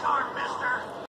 darn mister!